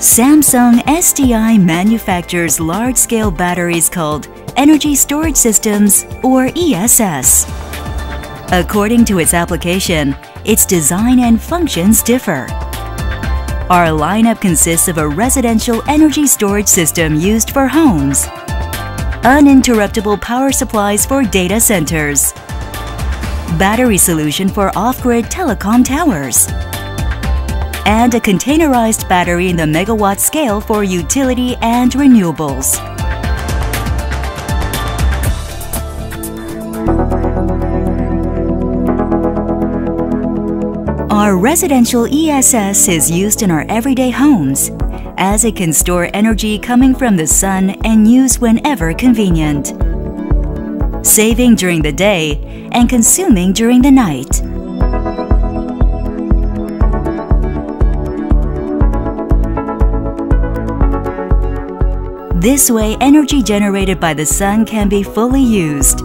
Samsung SDI manufactures large-scale batteries called Energy Storage Systems or ESS. According to its application, its design and functions differ. Our lineup consists of a residential energy storage system used for homes, uninterruptible power supplies for data centers, battery solution for off-grid telecom towers, and a containerized battery in the megawatt scale for utility and renewables. Our residential ESS is used in our everyday homes, as it can store energy coming from the sun and use whenever convenient, saving during the day and consuming during the night. This way, energy generated by the sun can be fully used.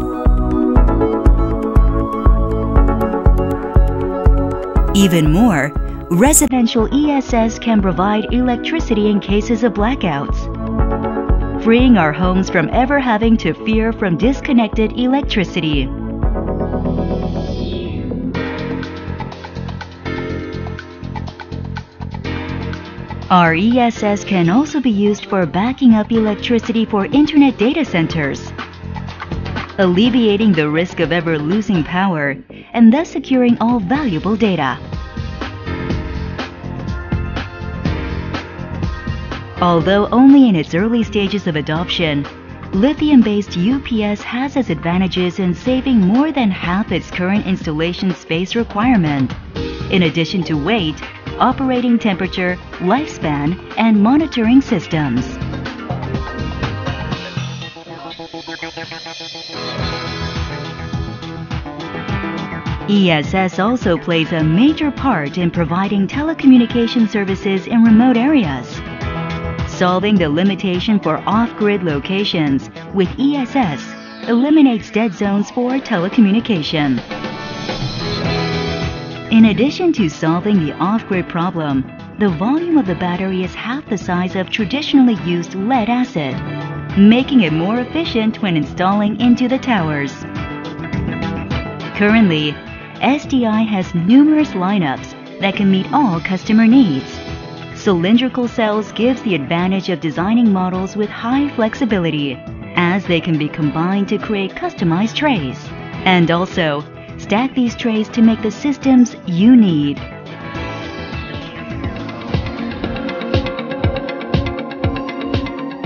Even more, residential ESS can provide electricity in cases of blackouts, freeing our homes from ever having to fear from disconnected electricity. Our ESS can also be used for backing up electricity for internet data centers, alleviating the risk of ever losing power and thus securing all valuable data. Although only in its early stages of adoption, lithium-based UPS has its advantages in saving more than half its current installation space requirement, in addition to weight operating temperature, lifespan, and monitoring systems. ESS also plays a major part in providing telecommunication services in remote areas. Solving the limitation for off-grid locations with ESS eliminates dead zones for telecommunication. In addition to solving the off-grid problem, the volume of the battery is half the size of traditionally used lead acid, making it more efficient when installing into the towers. Currently, SDI has numerous lineups that can meet all customer needs. Cylindrical cells gives the advantage of designing models with high flexibility, as they can be combined to create customized trays. And also, Stack these trays to make the systems you need.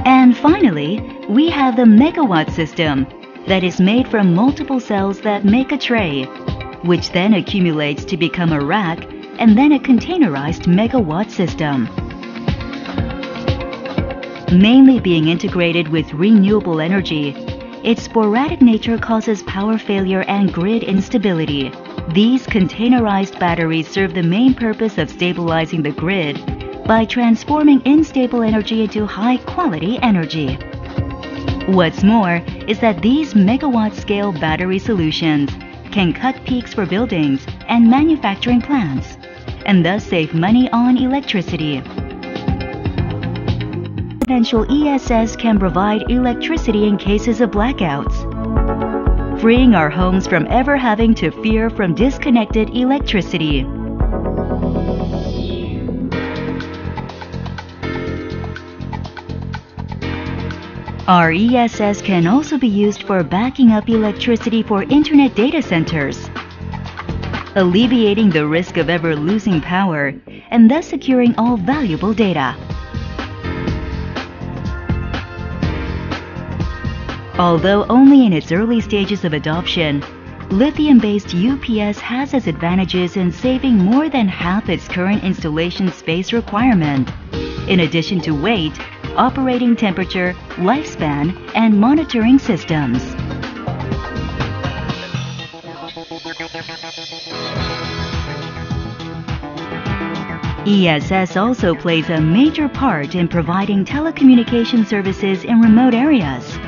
And finally, we have the megawatt system that is made from multiple cells that make a tray, which then accumulates to become a rack and then a containerized megawatt system. Mainly being integrated with renewable energy, its sporadic nature causes power failure and grid instability. These containerized batteries serve the main purpose of stabilizing the grid by transforming unstable energy into high-quality energy. What's more is that these megawatt-scale battery solutions can cut peaks for buildings and manufacturing plants, and thus save money on electricity residential ESS can provide electricity in cases of blackouts, freeing our homes from ever having to fear from disconnected electricity. Our ESS can also be used for backing up electricity for internet data centers, alleviating the risk of ever losing power and thus securing all valuable data. Although only in its early stages of adoption, lithium-based UPS has its advantages in saving more than half its current installation space requirement, in addition to weight, operating temperature, lifespan, and monitoring systems. ESS also plays a major part in providing telecommunication services in remote areas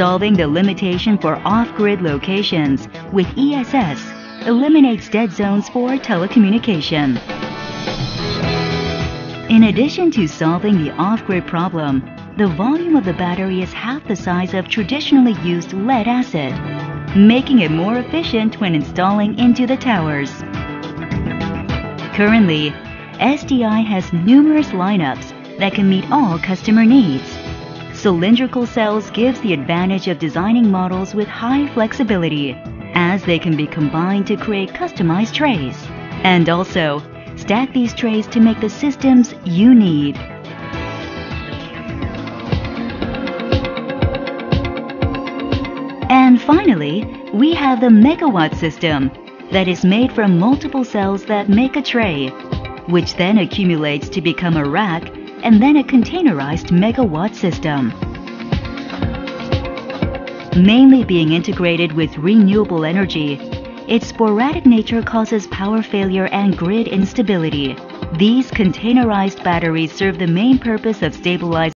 Solving the limitation for off-grid locations with ESS eliminates dead zones for telecommunication. In addition to solving the off-grid problem, the volume of the battery is half the size of traditionally used lead acid, making it more efficient when installing into the towers. Currently, SDI has numerous lineups that can meet all customer needs. Cylindrical cells gives the advantage of designing models with high flexibility, as they can be combined to create customized trays. And also, stack these trays to make the systems you need. And finally, we have the megawatt system that is made from multiple cells that make a tray, which then accumulates to become a rack and then a containerized megawatt system. Mainly being integrated with renewable energy, its sporadic nature causes power failure and grid instability. These containerized batteries serve the main purpose of stabilizing